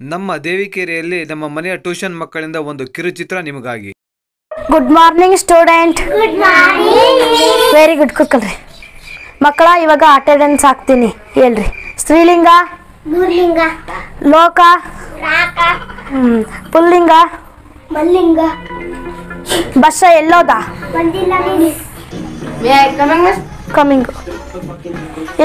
ನಮ್ಮ ದೇವಿಕೆರೆಯಲ್ಲಿ ನಮ್ಮ ಮನೆಯ ಟ್ಯೂಷನ್ ಮಕ್ಕಳಿಂದ ಒಂದು ಕಿರುಚಿತ್ರ ನಿಮಗಾಗಿ. Good morning student very good ಕೂತ್ಕೊಳ್ರಿ. ಮಕ್ಕಳ ಇವಾಗ ಅಟೆಂಡೆನ್ಸ್ ಹಾಕ್ತೀನಿ. ಹೇಳ್ರಿ. ಸ್ತ್ರೀಲಿಂಗ? ಲಿಂಗ ಲೋಕ? ರಾಕ. ಹ್ಮ್, ಪುಲ್ಲಿಂಗ? ಮಲ್ಲಿಂಗ. ಬಸ್ಸ ಎಲ್ಲೋದ? ಬಂದಿಲ್ಲ ಮಿಸ್. ಮಿಸ್ ಕಮಿಂಗ್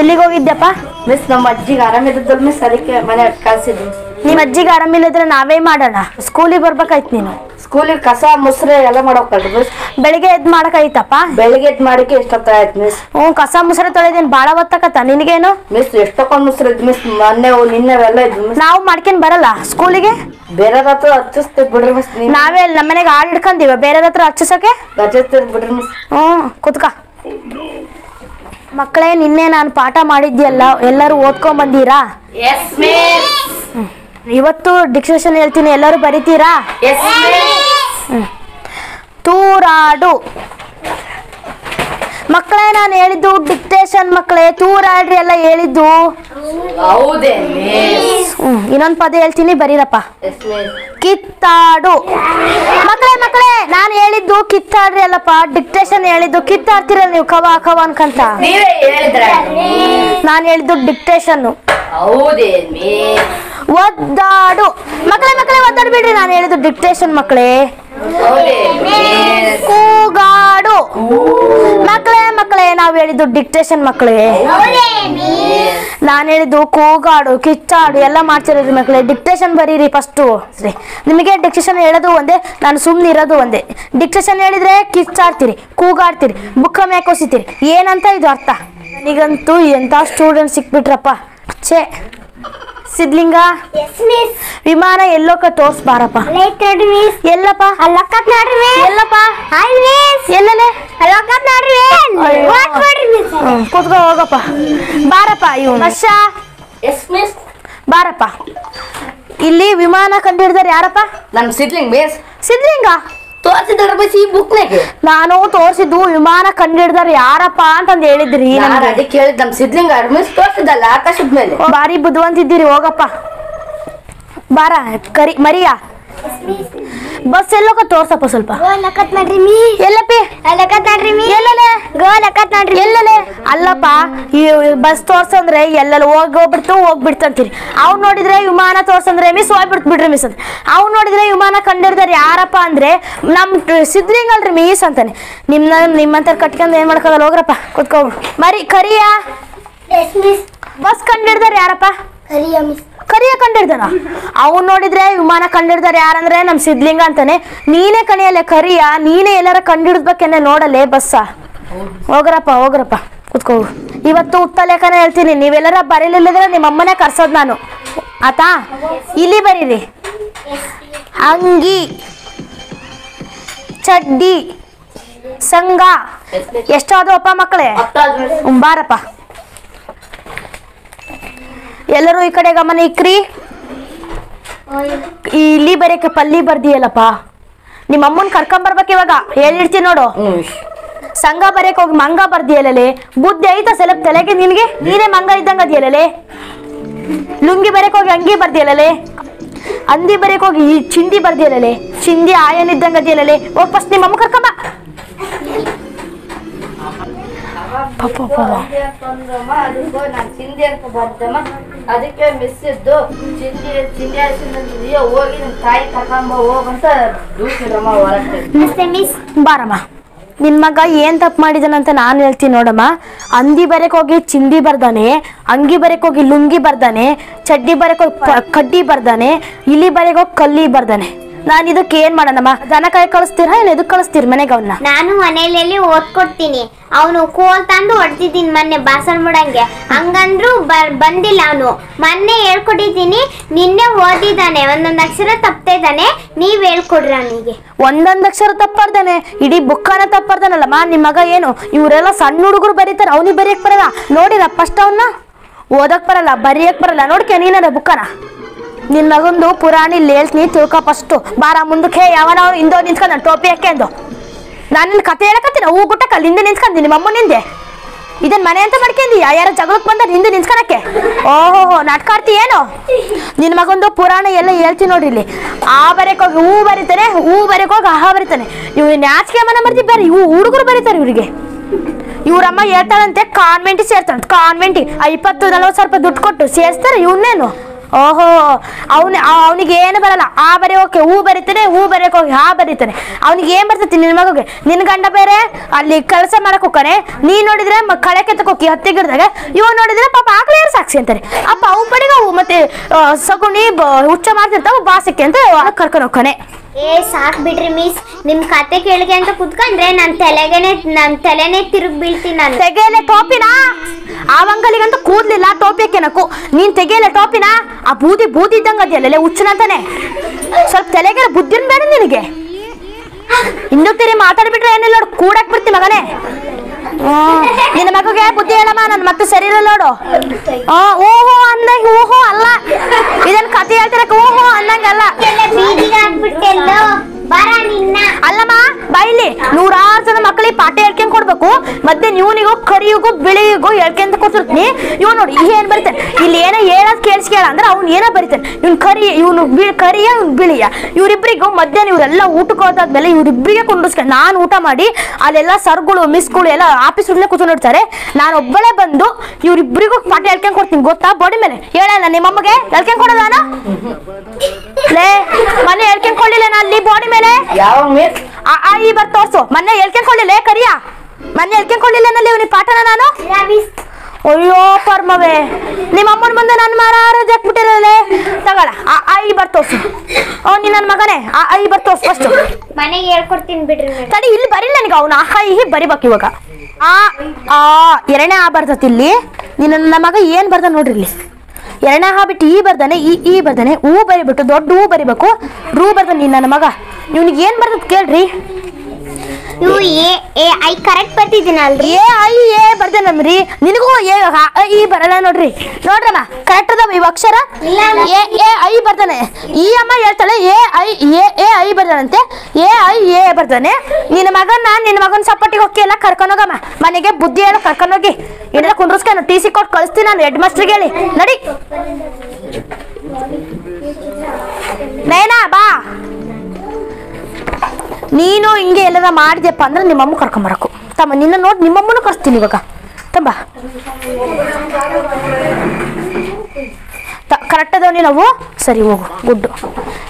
ಎಲ್ಲಿಗೆ ಹೋಗಿದ್ಯಪ್ಪ? ಮಿಸ್ ನಮ್ಮ ಅಜ್ಜಿಗೆ ಆರಾಮಿದ್ದಲ್ಲ ಮಿಸ್ ಅದಕ್ಕೆ ಮನೆ ಕಳ್ಸಿದ್ವಿ ನಿಮ್ಮ ಅಜ್ಜಿಗೆ ಆರಾಮಿಲ್ಲದ್ರೆ ನಾವೇ ಮಾಡೋಣ. ಸ್ಕೂಲಿಗೆ ಬರ್ಬೇಕಾಯ್ತು ನೀನು. ಸ್ಕೂಲಿಗೆ ಕಸ ಮುಸ್ರೆ ಎಲ್ಲ ಮಾಡೋಕಲ್ರಿ ಮಿಸ್. ಬೆಳಿಗ್ಗೆ ಎದ್ದು ಮಾಡಕಾಯ್ತಪ್ಪ ಬೆಳಿಗ್ಗೆ ಎದ್ದು ಮಾಡಕ್ಕೆ ಎಷ್ಟೊತ್ತಾಯ್ತು ಮಿಸ್. ಹ್ಞೂ ಕಸ ಮುಸ್ರೆ ತೊಳೆದೇನು ಭಾಳ ಹೊತ್ತಕತ್ತ ನಿನಗೇನು? ಮಿಸ್ ಎಷ್ಟೊಕ್ಕೊಂದು ಮುಸ್ರೆ ಮಿಸ್. ಮೊನ್ನೆ ನಿನ್ನೆ ಎಲ್ಲ ಇದ್ವು ಮಿಸ್. ನಾವು ಮಾಡ್ಕೊಂಡ್ ಬರಲ್ಲ. ಸ್ಕೂಲಿಗೆ? ಬೇರೆ ಹತ್ರ ಹಚ್ಚಿಸ್ತೇವೆ ಬಿಡ್ರಿ ಮಿಸ್ ನೀವು ನಮ್ಮ ಮನೆಗೆ ಆಡ್ ಹಿಡ್ಕೊಂತೀವ ಬೇರೆದ ಹತ್ರ ಹಚ್ಚಿಸೋಕೆ? ಹಚ್ಚಿಸ್ತಿದ್ ಬಿಡ್ರಿ ಮಿಸ್. ಹ್ಞೂ ಕುತ್ಕ. ಮಕ್ಕಳೇ ನಿನ್ನೆ ನಾನು ಪಾಠ ಮಾಡಿದ್ಯಲ್ಲ ಎಲ್ಲರೂ ಓದ್ಕೊಂಡ್ ಬಂದೀರಾ? ಎಸ್ ಮಿಸ್ ಇವತ್ತು ಡಿಕ್ಷನ್ ಹೇಳ್ತೀನಿ. ಎಲ್ಲರೂ ಬರೀತೀರಾ? ತೂರಾಡು. ಮಕ್ಕಳೇ ನಾನು ಹೇಳಿದ್ದು ಡಿಕ್ಟೇಷನ್ ಮಕ್ಕಳೇ ತೂರಾಡ್ರಿ ಎಲ್ಲ ಹೇಳಿದ್ದು. ಇನ್ನೊಂದು ಪದ ಹೇಳ್ತೀನಿ ಬರೀರಪ್ಪ. ಕಿತ್ತಾಡು. ಮಕ್ಕಳೇ ಮಕ್ಕಳೇ ನಾನು ಹೇಳಿದ್ದು ಕಿತ್ತಾಡ್ರಿ ಅಲ್ಲಪ್ಪ. ಡಿಕ್ಟೇಷನ್ ಹೇಳಿದ್ದು ಕಿತ್ತಾಡ್ತೀರ ನೀವು ಕವ ಕವ ಅನ್ಕಂತ. ನಾನು ಹೇಳಿದ್ದು ಡಿಕ್ಟೇಷನ್ ಒದ್ದಾಡು. ಮಕ್ಕಳೇ ಮಕ್ಕಳೇ ಒದ್ದಾಡ್ಬೇಡ್ರಿ ನಾನು ಹೇಳಿದ್ದು ಡಿಕ್ಟೇಷನ್ ಮಕ್ಕಳೇ. ಕೂಗಾಡು. ಮಕ್ಕಳೇ ಮಕ್ಕಳೇ, ನಾವು ಹೇಳಿದ್ದು ಡಿಕ್ಟೇಷನ್ ಮಕ್ಕಳೇ. ನಾನು ಹೇಳಿದ್ದು ಕೂಗಾಡು, ಕಿಚ್ಚಾಡು, ಎಲ್ಲ ಮಾಡ್ತಿರೋದು ಮಕ್ಕಳೇ. ಡಿಕ್ಟೇಷನ್ ಬರೀರಿ ಫಸ್ಟು ಸರಿ. ನಿಮಗೆ ಡಿಕ್ಟೇಷನ್ ಹೇಳೋದು ಒಂದೇ, ನಾನು ಸುಮ್ಮನೆ ಇರೋದು ಒಂದೇ. ಡಿಕ್ಟೇಷನ್ ಹೇಳಿದ್ರೆ ಕಿಚ್ಚಾಡ್ತೀರಿ, ಕೂಗಾಡ್ತೀರಿ ಬುಕ್ಕ ಮೇಕೋಸಿತೀರಿ ಏನಂತ ಇದು ಅರ್ಥ? ನನಗಂತೂ ಎಂಥ ಸ್ಟೂಡೆಂಟ್ ಸಿಕ್ಬಿಟ್ರಪ್ಪ. ಛೇ. ಸಿದ್ಲಿಂಗ? ಎಸ್ ಮಿಸ್ ವಿಮಾನ ಎಲ್ಲೋಕ ತೋರ್ಸ್ಬಾರಪ್ಪ. ಲೈಟ್ ನೋಡಿ ಮಿಸ್ ಎಲ್ಲಪ್ಪ? ಅಲ್ಲಕ್ಕತ್ ನೋಡ್ರಿ ಮಿಸ್ ಎಲ್ಲಪ್ಪ? ಹಾಯ್ ಮಿಸ್ ಎಲ್ಲನೆ? ಅಲ್ಲಕ್ಕತ್ ನೋಡ್ರಿ. ವಾಟ್ ಮಾಡ್ರಿ ಮಿಸ್ ಕೂತ್ಕೋ ಹೋಗಪ್ಪ. ಬಾರಪ್ಪ ಇವನು. ವರ್ಷ ಎಸ್ ಮಿಸ್ ಬಾರಪ್ಪ. ಇಲ್ಲಿ ವಿಮಾನ ಕಂಡಿಡ್ದಾರೆ ಯಾರಪ್ಪ? ನಮ್ ಸಿದ್ಲಿಂಗ್ ಮಿಸ್ ಸಿದ್ಲಿಂಗ? ತೋರಿಸಿದ್ರ ಮಿಸ್ ಈ ಬುಕ್ನಾಗೆ ನಾನು ತೋರಿಸಿದ್ದು ವಿಮಾನ ಕಂಡಿಡ್ದಾರ ಯಾರಪ್ಪ ಅಂತಂದ್ ಹೇಳಿದ್ರಿ ನಾನು ಅದಕ್ಕೆ ಹೇಳಿದ್ ನಮ್ ಸಿದ್ಲಿಂಗ್ ಅರ್ಮಿಸ್ ತೋರಿಸಿದಲ್ಲ ಆಕಾಶದ ಮೇಲೆ. ಬಾರಿ ಬುದ್ಧಿವಂತಿದ್ದೀರಿ ಹೋಗಪ್ಪ. ಬಾರ ಕರಿ ಮರಿಯಾ. ಬಸ್ ಎಲ್ಲೋಕ ತೋರ್ಸಪ್ಪ ಸ್ವಲ್ಪ. ಗೋಲಕ್ಕತ್ ನೋಡ್ರಿ ಮಿಸ್ ಎಲ್ಲಪ್ಪಿ? ಅಲ್ಲಕ್ಕತ್ ನೋಡ್ರಿ ಮಿಸ್ ಎಲ್ಲಲೇ ಗೋಲಕ್ಕತ್ ನೋಡ್ರಿ ಎಲ್ಲಲೇ ಅಲ್ಲಪ್ಪ ಈ ಬಸ್ ತೋರ್ಸಂದ್ರೆ ಎಲ್ಲೆಲ್ಲ ಹೋಗಿ ಹೋಗ್ಬಿಡ್ತು ಹೋಗ್ಬಿಡ್ತಂತೀರಿ ಅವ್ನು ನೋಡಿದ್ರೆ ವಿಮಾನ ತೋರ್ಸಂದ್ರೆ ಮಿಸ್ ಹೋಗ್ಬಿಡ್ತು ಬಿಡ್ರಿ ಮಿಸ್ ಅಂತ. ಅವ್ನು ನೋಡಿದ್ರೆ ವಿಮಾನ ಕಂಡಿರ್ದಾರೆ ಯಾರಪ್ಪ ಅಂದ್ರೆ ನಮ್ ಸಿದ್ರಿಂಗ್ ಅಲ್ರಿ ಮೀಸ್ ಅಂತಾನೆ. ನಿಮ್ನ ನಿಮ್ಮಂತ ಕಟ್ಕೊಂಡ್ ಏನ್ ಮಾಡ್ಕೋದಲ್ಲ ಹೋಗ್ರಪ್ಪ ಕುತ್ಕೋ ಮರಿ ಕರಿಯಾ? ಬಸ್ ಕಂಡಿರ್ದಾರೆ ಯಾರಪ್ಪ? ಕರಿಯ ಮಿಸ್ ಕರಿಯ ಕಂಡಿಡ್ದಾನ ಅವ್ನು ನೋಡಿದ್ರೆ ವಿಮಾನ ಕಂಡಿಡ್ದಾರೆ ಯಾರಂದ್ರೆ ನಮ್ ಸಿದ್ಲಿಂಗ ಅಂತಾನೆ. ನೀನೇ ಕಣಿಯಲ್ಲ ಕರಿಯ ನೀನೇ ಎಲ್ಲಾರ ಕಂಡಿಡ್ಬೇಕೆನ್ನ ನೋಡಲೆ ಬಸ್ಸ. ಹೋಗ್ರಪ್ಪ ಹೋಗ್ರಪ್ಪ ಕುತ್ಕೋ. ಇವತ್ತು ಉತ್ತಲೇಖನ ಹೇಳ್ತೀನಿ. ನೀವೆಲ್ಲರ ಬರೀಲಿಲ್ಲದ್ರೆ ನಿಮ್ಮ ಅಮ್ಮನೇ ಕರ್ಸೋದು ನಾನು. ಆತಾ? ಇಲ್ಲಿ ಬರೀರಿ. ಅಂಗಿ ಚಡ್ಡಿ ಸಂಘ. ಎಷ್ಟಾದವಪ್ಪ ಮಕ್ಕಳೇ? ಬಾರಪ್ಪ. ಎಲ್ಲರೂ ಈ ಕಡೆ ಗಮನ ಇಕ್ರಿ. ಇಲ್ಲಿ ಬರೆಯಕ್ಕೆ ಪಲ್ಲಿ ಬರ್ದಿಯಲ್ಲಪ್ಪ. ನಿಮ್ಮ ಅಮ್ಮನ್ ಕರ್ಕೊಂಬರ್ಬೇಕು ಇವಾಗ. ಹೇಳಿರ್ತೀನಿ ನೋಡು. ಸಂಘ ಬರೆಯಕ್ ಹೋಗಿ ಮಂಗ ಬರ್ದಿಯಲ್ಲೇ ಬುದ್ಧಿ ಐತಾ ಸೆಲಪ್ ತಲೆಗೆ ನಿನ್ಗೆ? ನೀನೇ ಮಂಗ ಇದ್ದಂಗ ಅದಿಯಲ್ಲೇ ಲುಂಗಿ ಬರೆಯಕ್ ಹೋಗಿ ಅಂಗಿ ಬರ್ದಿಯಲ್ಲೇ ಅಂದಿ ಬರೆಯಕ್ ಹೋಗಿ ಈ ಚಿಂದಿ ಬರ್ದಿಯಲ್ಲೇ ಚಿಂದಿ ಆಯನ್ ಇದ್ದಂಗ ಅದಿಯಲ್ಲೇ ಹೋಗ್ ಫಸ್ಟ್ ನಿಮ್ಮ ಅಮ್ಮ ಕರ್ಕೊಂಬ. ಬರ್ತಮ್ಮ ಅದಕ್ಕೆ ಮಿಸ್ ಇದ್ದು ಚಿಂದಿ ಚಿಂದಿ ಹಾಸಿನ ಹೋಗಿ ತಾಯಿ ಹೋಗಂತ ದೂಸಿರಮ್ಮ ಹೊರಗೆ ನಮಸ್ತೆ ಮಿಸ್ ಬಾರಮ್ಮ ನಿನ್ ಮಗ ಏನ್ ತಪ್ಪು ಮಾಡಿದಾನಂತ ನಾನು ಹೇಳ್ತೀನಿ ನೋಡಮ್ಮ. ಅಂದಿ ಬರೆಕ್ ಹೋಗಿ ಚಿಂದಿ ಬರ್ದಾನೆ ಅಂಗಿ ಬರೆಕ್ ಹೋಗಿ ಲುಂಗಿ ಬರ್ದಾನೆ ಚಡ್ಡಿ ಬರೆಕ್ ಹೋಗಿ ಕಡ್ಡಿ ಬರ್ದಾನೆ ಇಲಿ ಬರೆಗೋಗಿ ಹೋಗಿ ಕಲ್ಲಿ ಬರ್ದಾನೆ. ನಾನು ಇದಕ್ಕೆ ಏನ್ ಮಾಡೋಣಮ್ಮ? ದನ ಕೈ ಕಳಿಸ್ತೀರಾ ಏನು ಇದು ಕಳಿಸ್ತೀರಿ ಮನೆಗೆ ಅವನ್ನ ನಾನು ಮನೆಯಲ್ಲಿ ಓದ್ಕೊಡ್ತೀನಿ. ಅವನು ಕೋಲ್ ತಂದು ಹೊಡ್ತಿದ್ದೀನಿ ಮೊನ್ನೆ ಬಾಸನ್ ಮಾಡಂಗೆ. ಹಂಗಂದ್ರು ಬ- ಬಂದಿಲ್ಲ ಅವನು. ಮೊನ್ನೆ ಹೇಳ್ಕೊಟ್ಟಿದ್ದೀನಿ ನಿನ್ನೆ ಓದಿದ್ದಾನೆ. ಒಂದೊಂದು ಅಕ್ಷರ ತಪ್ತಾ ಇದ್ದಾನೆ ನೀವ್ ಹೇಳ್ಕೊಡ್ರಿ ಅವನಿಗೆ. ಒಂದೊಂದ್ ಅಕ್ಷರ ತಪ್ಪಾರ್ದಾನೆ ಇಡೀ ಬುಕ್ಕನ ತಪ್ಪಾರ್ದಾನಲ್ಲಮ್ಮ ನಿಮ್ ಮಗ ಏನು? ಇವರೆಲ್ಲ ಸಣ್ಣ ಹುಡುಗರು ಬರೀತಾರೆ ಅವನಿಗೆ ಬರೆಯಕ್ ಬರಲ್ಲ. ನೋಡಿರ ಫಸ್ಟ್ ಅವನ್ನ ಓದಕ್ ಬರಲ್ಲ ಬರೆಯಕ್ ಬರಲ್ಲ. ನೋಡ್ಕೆ ನೀನದ ಬುಕ್ಕನ? ನಿನ್ ಮಗಂದು ಪುರಾಣಿ ಹೇಳ್ತೀನಿ ತಿಳ್ಕೊ ಫಸ್ಟು ಬಾರ ಮುಂದಕ್ಕೆ. ಯಾವನ ಹಿಂದೋ ನಿಂತ್ಕೊಂಡ ಟೋಪಿ ಹಾಕ್ಯಂದು. ನಾನು ನಿನ್ ಕತೆ ಹೇಳಕತ್ತೀನಿ, ಹೂ ಗುಟ್ಟಕ್ಕಲ್ಲಿ ಹಿಂದೆ ನಿಂತ್ಕೊಂಡು ನಿಮ್ಮ ಅಮ್ಮನ ಹಿಂದೆ ಇದನ್ ಮನೆ ಅಂತ ಮಾಡ್ಕೊಂಡಿ ಯಾರ ಜಗಳಕ್ಕೆ ಬಂದ ಹಿಂದೆ ನಿಂತ್ಕೊಳಕ್ಕೆ ಓಹೋ ನಾಟ್ಕಾಡ್ತಿ ಏನು? ನಿನ್ ಮಗೊಂದು ಪುರಾಣ ಎಲ್ಲ ಹೇಳ್ತೀನಿ ನೋಡ್ರಿ ಇಲ್ಲಿ. ಆ ಬರೆಕ್ ಹೋಗಿ, ಹೂ ಬರೀತಾನೆ, ಹೂ ಬರೆಕ್ ಹೋಗಿ, ಆಹಾ ಬರೀತಾನೆ. ಇವ್ ನಾಚಿಕೆ ಮನೆ ಮರ್ತಿ ಬೇರೆ ಇವು ಹುಡುಗರು ಬರೀತಾರೆ ಇವರಿಗೆ. ಇವ್ರಮ್ಮ ಹೇಳ್ತಾಳಂತೆ ಕಾನ್ವೆಂಟ್ ಸೇರ್ತಾಳಂತೆ ಕಾನ್ವೆಂಟ್ ಇಪ್ಪತ್ತು ನಲ್ವತ್ತು ಸಾವಿರ ರೂಪಾಯಿ ದುಡ್ಡು ಕೊಟ್ಟು ಸೇರಿಸ್ತಾರೆ ಇವನ್ನೇನು ಓಹೋ ಅವನು ಅವನಿಗೆ ಏನು ಬರಲ್ಲ. ಆ ಬರೀ ಓಕೆ ಹೂ ಬರೀತಾನೆ ಹೂ ಬರೆಯಕ್ಕೆ ಹೋಗಿ ಆ ಬರೀತಾನೆ. ಅವನಿಗೆ ಏನು ಬರ್ತೈತಿ ನಿನ್ನ ಮಗಗೆ? ನಿನ್ನ ಗಂಡ ಬೇರೆ? ಅಲ್ಲಿ ಕೆಲಸ ಮಾಡಕ್ ಹೋಗ್ತಾನೆ. ನೀ ನೋಡಿದ್ರೆ ಮ- ಕಳೆ ಕೆತ್ತಕ್ಕೆ ಹೋಗಿ ಹತ್ತಿ ಗಿಡದಾಗ. ಇವ ನೋಡಿದ್ರೆ ಪಾಪ ಆಕಳು ಯಾರು ಸಾಕ್ಷಿ ಅಂತಾರೆ. ಅಪ್ಪ ಅವು ಪಡಿಗೆ ಅವು ಮತ್ತೆ ಸಗುಣಿ ಹುಚ್ಚ ಮಾಡ್ತಿರ್ತಾವ ಬಾಸಕ್ಕೆ ಅಂತ ಕರ್ಕೊಂಡು ಹೋಗ್ತಾನೆ. ಏ ಸಾಕ್ ಬಿಡ್ರಿ ಮಿಸ್. ನಿಮ್ ಕತೆ ಕೇಳಿಗೆ ಅಂತ ಕುತ್ಕೊಂಡ್ರೆ ನನ್ ತಲೆಗೆನೆ ನನ್ ತಲೆನೇ ತಿರುಗ್ ಬೀಳ್ತೀನಿ ನಾನು. ತೆಗೆಯಲೆ ಟೋಪಿನ ಆ ಅಂಗಲಿಗಂತೂ ಕೂದ್ಲಿಲ್ಲ, ಟೋಪಿ ಕೆನಕು ನೀನ್ ತೆಗೆಯಲ್ಲ ಟೋಪಿನ? ಆ ಬೂದಿ ಬೂದಿ ಇದ್ದಂಗ ಅದೆಯಲ್ಲ ಹುಚ್ಚನಂತಾನೆ ಸ್ವಲ್ಪ ತಲೆಗೆ ಬುದ್ಧಿನ ಬೇಡ ನಿನಗೆ. ಇನ್ನು ತಿರಿ ಮಾತಾಡ್ಬಿಟ್ರೆ ಏನಿಲ್ಲ ನೋಡು, ಕೂಡಕ್ ಬಿಡ್ತಿ ಮಗನೇ. ನಿನ್ನ ಮಗಗೆ ಬುದ್ಧಿ ಹೇಳಮ್ಮ ನನ್ ಮತ್ತೆ ಸರಿ ಇಲ್ಲ ನೋಡು. ಓಹೋ ಅಂದಂಗೆ, ಓಹೋ ಅಲ್ಲ. ಇದನ್ ಕತೆ ಹೇಳ್ತಿರಕ ಓಹೋ ಅನ್ನಂಗಲ್ಲ. ಬಾಯಿಲಿ, ನೂರಾರು ಜನ ಮಕ್ಕಳಿಗೆ ಪಾಠ ಹೇಳ್ಕೊಂಡ್ ಕೊಡ್ಬೇಕು. ಮತ್ತೆ ಇವನಿಗೂ ಕರಿಯಿಗೂ, ಬಿಳಿಗೂ ಹೇಳ್ಕೊಂತ ಕೊಡ್ತಿರ್ತೀನಿ ಇವ್ ನೋಡಿ ಏನ್ ಬರಿತಾನೆ? ಇಲ್ಲಿ ಏನೋ ಹೇಳೋದ್ ಕೇಳಿಸ್ಕೇಳ ಅಂದ್ರೆ ಅವ್ನು ಏನೋ ಬರಿತಾನೆ? ಇವ್ನು ಕರಿ, ಇವನು ಕರಿಯ ಇವ್ನು ಬಿಳಿಯ. ಇವರಿಬ್ಬರಿಗೂ ಮಧ್ಯಾಹ್ನ ಇವರೆಲ್ಲ ಊಟಕ್ಕೆ ಹೋದಾದ್ಮೇಲೆ ಇವರಿಬ್ಬರಿಗೆ ಕುಂಡಿಸ್ಕೊಂಡು ನಾನು ಊಟ ಮಾಡಿ ಅಲ್ಲೆಲ್ಲ ಸರ್ಗಳು, ಮಿಸ್ಗಳು ಎಲ್ಲ ಆಫೀಸ್ ರೂಮ್ನೇ ಕೂತ್ಕೊಂಡಿರ್ತಾರೆ ನಾನು ಒಬ್ಬಳೇ ಬಂದು ಇವರಿಬ್ಬರಿಗೂ ಪಾಠ ಹೇಳ್ಕೊಂಡ್ ಕೊಡ್ತೀನಿ, ಗೊತ್ತಾ? ಬಾಡಿ ಮೇಲೆ. ಹೇಳಲ್ಲ ನಿಮ್ಮಮ್ಮಗೆ? ಹೇಳ್ಕೊಂಡ್ ಕೊಡೋದಾನ ಲೇ, ಮನೆ ಹೇಳ್ಕೊಂಡ್ ಕೊಡ್ಲಿಲ್ಲ ನಾನು ಅಲ್ಲಿ, ಬಾಡಿ ಯಾವ ಮಿಸ್ ಆ ಆ ಈ ಬರ್ ತೋರ್ಸು. ಮೊನ್ನೆ ಹೇಳ್ಕೊಂಡ್ಕೊಳ್ಳಿಲ್ಲ ಕರಿಯ? ಮೊನ್ನೆ ಹೇಳ್ಕೊಂಡ್ಕೊಳ್ಳಿಲ್ಲ ನಲ್ಲಿ ಇವನಿಗೆ ಪಾಠನ ನಾನು? ಅಯ್ಯೋ ಪರ್ಮವೇ. ನಿಮ್ಮ ಅಮ್ಮನ ಮುಂದೆ ನನ್ನ ಮರ ಹಾಕ್ಬಿಟ್ಟಿರಲ್ಲೇ ತಗೊಳ ಆ ಆ ಈ ಬರ್ ತೋರ್ಸು. ನೀನು ನನ್ನ ಮಗನೇ. ಆ ಐ ಈ ಬರ್ ತೋರ್ಸು ಫಸ್ಟ್ ಮನೆಗೆ ಹೇಳ್ಕೊಡ್ತೀನಿ ಬಿಡ್ರಿ ತಡಿ ಇಲ್ಲಿ ಬರಿಲ್ಲ ನನಗೆ ಅವನು. ಐ ಈ ಬರಿಬೇಕು ಇವಾಗ. ಆ ಆ ಎರಡನೇ ಆ ಬರ್ತತಿ ಇಲ್ಲಿ. ನಿನ್ನ ನನ್ನ ಮಗ ಏನು ಬರ್ದ ನೋಡ್ರಿ ಇಲ್ಲಿ. ಎರಡನೇ ಆ ಬಿಟ್ಟು ಈ ಬರ್ದಾನೆ, ಈ ಈ ಬರ್ದಾನೆ ಹೂ ಬರಿಬಿಟ್ಟು ದೊಡ್ಡ ಹೂ ಬರಿಬೇಕು. ರೂ ಬರ್ದಾನೆ ನೀನು ನನ್ನ ಮಗ. ಇವ್ನಿಗೆ ಏನು ಬರ್ತದೆ ಕೇಳ್ರಿ. ಎ ಎ ಐ ಕರೆಕ್ಟ್ ಬರ್ತಿದ್ದೀನಲ್ರಿ ಏ ಐ ಏ ಬರ್ದೇನಮ್ರಿ ನಿನಗೂ ಏ ಐ ಈ ಬರಲ್ಲ ನೋಡ್ರಿ. ನೋಡ್ರಮ್ಮ ಕರೆಕ್ಟ್ ಅದಾವ ಇವ ಅಕ್ಷರ. ಏ ಏ ಐ ಬರ್ತಾನೆ ಈ ಅಮ್ಮ ಹೇಳ್ತಾಳೆ A I A A I ಬರ್ದಾನಂತೆ. A I A ಬರ್ತಾನೆ ನಿನ್ನ ಮಗನ ನಿನ್ನ ಮಗನ ಸಪೋರ್ಟಿಗೆ ಹೋಗಿ ಎಲ್ಲ ಕರ್ಕೊಂಡೋಗಮ್ಮ ಮನೆಗೆ ಬುದ್ಧಿ ಹೇಳ ಕರ್ಕೊಂಡೋಗಿ ಇಲ್ಲ ಕುಂಡ್ರಸ್ಕೊಂಡು ಟಿ ಸಿ ಕೊಟ್ಟು ಕಳಿಸ್ತೀನಿ ನಾನು ಹೆಡ್ ಮಾಸ್ಟರ್ಗೆ ಹೇಳಿ. ನಡಿ. ನಯನಾ ನೀನು ಹಿಂಗೆ ಎಲ್ಲರ ಮಾಡಿದ್ಯಪ್ಪ ಅಂದ್ರೆ ನಿಮ್ಮಮ್ಮ ಕರ್ಕೊಂಬರಕು ತಮ್ಮ, ನಿನ್ನ ನೋಡಿ ನಿಮ್ಮಮ್ಮನೂ ಕರ್ಸ್ತೀನಿ ಇವಾಗ. ತಂಬ ಕರೆಕ್ಟ್ ಅದಾವ ನಾವು ಸರಿ, ಹೋಗು. ಗುಡ್ಡು.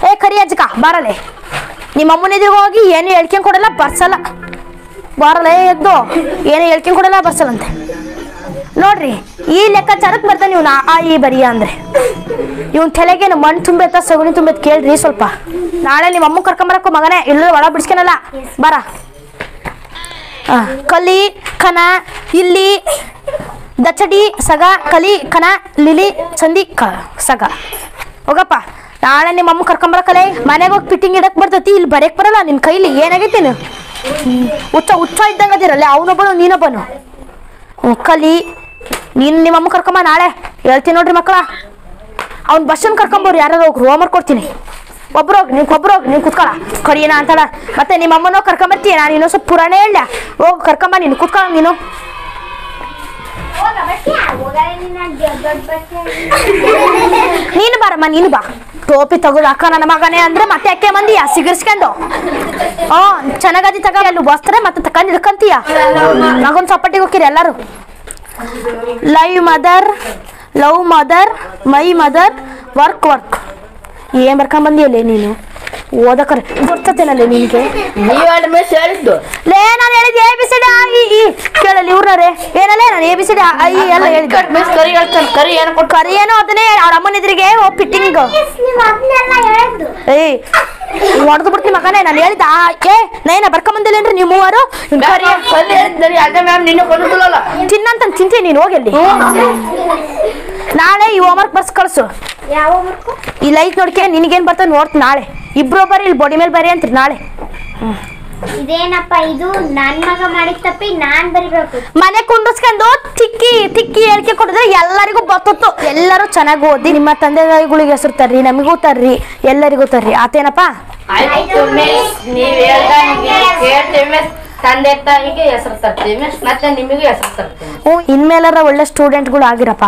ಏ, ಕರಿ ಅಜ್ಜಕ, ಬಾರಲೆ. ನಿಮ್ಮ ಎದುರು ಹೋಗಿ ಏನು ಹೇಳ್ಕೊಂಡ್ ಕೊಡಲ್ಲ, ಬರ್ಸಲ್ಲ. ಬಾರಲ್ಲ ಎದ್ದು. ಏನು ಹೇಳ್ಕೊಂಡ್ ಕೊಡಲ್ಲ, ಬರ್ಸಲ್ಲಂತೆ. ನೋಡ್ರಿ, ಈ ಲೆಕ್ಕಾಚಾರಕ್ಕೆ ಬರ್ತಾನೆ ಇವ್ನು ಆ ಈ ಬರಿಯ ಅಂದ್ರೆ. ಇವ್ನ ತಲೆಗೇನು ಮಣ್ಣು ತುಂಬೈತ ಸಗಣಿ ತುಂಬೈತ ಕೇಳ್ರಿ ಸ್ವಲ್ಪ. ನಾಳೆ ನಿಮ್ಮ ಅಮ್ಮ ಕರ್ಕೊಂಬರಕ್ಕೂ ಮಗನೇ, ಇಲ್ಲ ಒಳ ಬಿಡ್ಸ್ಕೊನಲ್ಲ. ಬರ. ಕಲಿ, ಕನ, ಇಲ್ಲಿ, ದಚಡಿ, ಸಗ, ಕಲಿ, ಕನ, ಲಿಲಿ, ಚಂದಿ, ಕ, ಸಗ. ಹೋಗಪ್ಪ, ನಾಳೆ ನಿಮ್ಮ ಅಮ್ಮ ಕರ್ಕೊಂಬರಕಲೆ, ಮನೆಗೆ ಹೋಗಿ ಫಿಟ್ಟಿಂಗ್ ಇಡಕ್ಕೆ ಬರ್ತೈತಿ, ಇಲ್ಲಿ ಬರೆಯಕ್ಕೆ ಬರಲ್ಲ ನಿನ್ನ ಕೈಲಿ ಏನಾಗೈತಿ ನೀನು. ಹುಚ್ಚ ಹುಚ್ಚ ಇದ್ದಂಗ ಅದಿರಲ್ಲ, ಅವನೊಬ್ಬನು, ನೀನೊಬ್ಬನು. ಕಲಿ ನೀನು ನಿಮ್ಮ ಅಮ್ಮ ಕರ್ಕೊಂಬ ನಾಳೆ. ಹೇಳ್ತೀನಿ ನೋಡ್ರಿ ಮಕ್ಕಳ. ಅವ್ನ ಬಸ್ಸನ್ ಕರ್ಕೊಂಬೋರು ಯಾರು ಹೋಗ್ರು ಹೋಮ್ವರ್ಕ್ ಕೊಡ್ತೀನಿ. ಒಬ್ರು ಹೋಗಿ ನೀವು ಹೋಗಿ, ನೀನು ಕುತ್ಕೊಳ. ಕರಿಯನ ಅಂತಾಳ. ಮತ್ತೆ ನಿಮ್ಮ ಅಮ್ಮನೋ ಕರ್ಕೊಂಬರ್ತೀಯ? ನಾನು ಇನ್ನೊಂದು ಸ್ವಲ್ಪ ಪುರಾಣ ಹೇಳ ಹೋಗಿ ಕರ್ಕೊಂಬ, ನೀನು ಕುತ್ಕೊಳ ನೀನು. ನೀನು ಬಾರಮ್ಮ, ನೀನು ಬಾ. ಟೋಪಿ ತಗೋದು ಅಕ್ಕ, ನನ್ನ ಮಗನೇ ಅಂದ್ರೆ ಮತ್ತೆ ಅಕ್ಕೆ ಮಂದಿಯ? ಸಿಗರ್ಸ್ಕೊಂಡು. ಹ್ಞೂ ಚೆನ್ನಾಗದಿ ತಗೋ. ಅಲ್ಲಿ ಬಸ್ತಾರೆ ಮತ್ತೆ ತಕೊಂಡು ಹಿಡ್ಕಂತೀಯ ಮಗನ್ ಸಪಟ್ಟಿಗೆ ಹೋಗಿರಿ ಎಲ್ಲರೂ. Live mother love mother my mother work work. ಏನ್ ಬರ್ಕೊಂಡ್ ಬಂದಿಯಲ್ಲೇ ನೀನು? ಓದಕರೆ ಗೊತ್ತತೇನಲ್ಲೇ ನಿನಗೆ? ನೀವ್ ಮಿಸ್ ಹೇಳಿದ್ದು. ಲೇ ನಾನು ಹೇಳಿದ್ದೆ A B C D E ಈ ಕೇಳಲ್ಲಿ ಇವ್ರೇ ಏನಲ್ಲೇ ನಾನು A B C D I ಎಲ್ಲ ಹೇಳಿ ಕರಿ ಹೇಳ್ತಾನೆ. ಕರಿ ಏನು ಕೊಟ್ಟು ಕರಿ ಏನೋ ಅದನ್ನೇ ಅವ್ರ ಅಮ್ಮನ ಎದುರಿಗೆ ಫಿಟ್ಟಿಂಗ್ ನೀವು ಅದನ್ನೆಲ್ಲ ಹೇಳಿದ್ದು. ಏಯ್ ಹೊಡೆದು ಬಿಡ್ತೀನಿ ಮಗನೇ ನಾನು ಹೇಳಿದ್ದ ಏ ನೈನ ಬರ್ಕೊಂಬಂದಿಲ್ಲೇನ್ರಿ ನೀವು ಮೂವರು? ತಿನ್ನಂತ ತಿಂತೀನಿ ನೀನು ಹೋಗಿಲ್ಲಿ ನಾಳೆ ಈ ಹೋಮ್ವರ್ಕ್ ಬಸ್ ಕಳ್ಸು. ಈ ಲೈಟ್ ನೋಡ್ಕೆ ನಿನಗೇನು ಬರ್ತದೆ ನೋಡ್ತೀನಿ ನಾಳೆ. ಇಬ್ಬರು ಬರ್ರಿ ಇಲ್ಲಿ ಬಾಡಿ ಮೇಲೆ ಬರಿ ಅಂತ್ರಿ ನಾಳೆ. ಇದೇನಪ್ಪ ಇದು? ನನ್ ಮಗ ಮಾಡಿದ ತಪ್ಪಿ ನಾನ್ ಬರಿಬೇಕು. ಮನೆ ಕುಂಡಿಸ್ಕೊಂಡು ತಿಕ್ಕಿ ತಿಕ್ಕಿ ಹೇಳಿಕೆ ಕೊಡಿದ್ರೆ ಎಲ್ಲರಿಗೂ ಬತ್ತತ್ತು. ಎಲ್ಲರೂ ಚೆನ್ನಾಗಿ ಓದಿ. ನಿಮ್ಮ ತಂದೆ ತಾಯಿಗಳಿಗೆ ಹೆಸರು ತರ್ರಿ ನಮಗೂ ತರ್ರಿ ಎಲ್ಲರಿಗೂ ತರ್ರಿ. ಆತೇನಪ್ಪ? ಆಯ್ತು ಮಿಸ್. ನೀವ್ ಹೇಳ್ದಂಗೆ ಕೇಳ್ತೀವಿ ಮಿಸ್. ತಂದೆ ತಾಯಿಗೆ ಹೆಸರು ತರ್ತೀವಿ ಮತ್ತೆ ನಿಮಗೆ ಹೆಸರು ತರ್ತೀವಿ ಹ್ಞೂ ಇನ್ಮೇಲಾರ ಒಳ್ಳೆ ಸ್ಟೂಡೆಂಟ್ಗಳು ಆಗಿರಪ್ಪ.